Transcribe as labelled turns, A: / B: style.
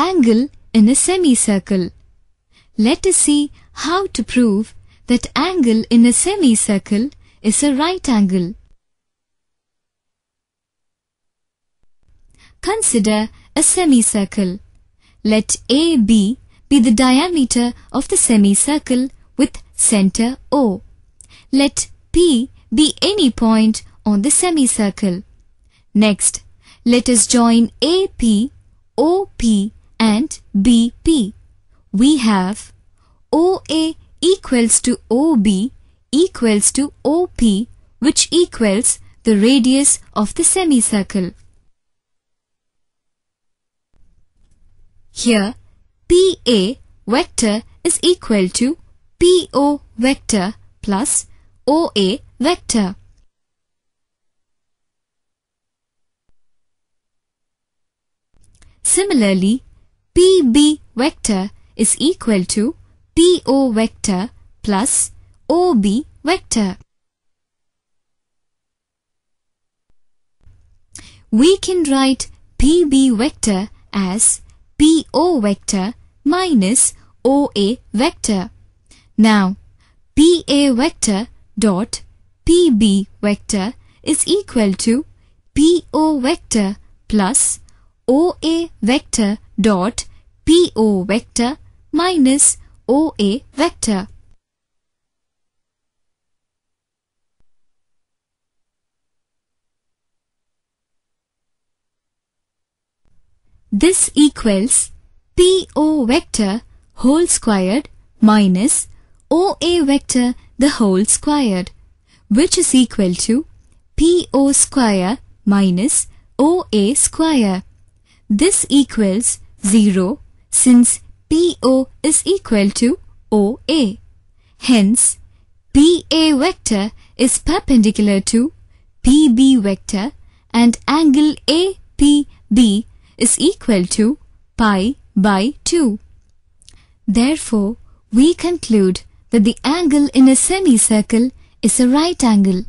A: angle in a semicircle. Let us see how to prove that angle in a semicircle is a right angle. Consider a semicircle. Let AB be the diameter of the semicircle with center O. Let P be any point on the semicircle. Next, let us join AP, OP and BP. We have OA equals to OB equals to OP which equals the radius of the semicircle. Here PA vector is equal to PO vector plus OA vector. Similarly, PB vector is equal to PO vector plus OB vector. We can write PB vector as PO vector minus OA vector. Now, PA vector dot PB vector is equal to PO vector plus OA vector dot PO vector minus OA vector. This equals PO vector whole squared minus OA vector the whole squared which is equal to PO square minus OA square. This equals 0 since PO is equal to OA. Hence, PA vector is perpendicular to PB vector and angle APB is equal to pi by 2. Therefore, we conclude that the angle in a semicircle is a right angle.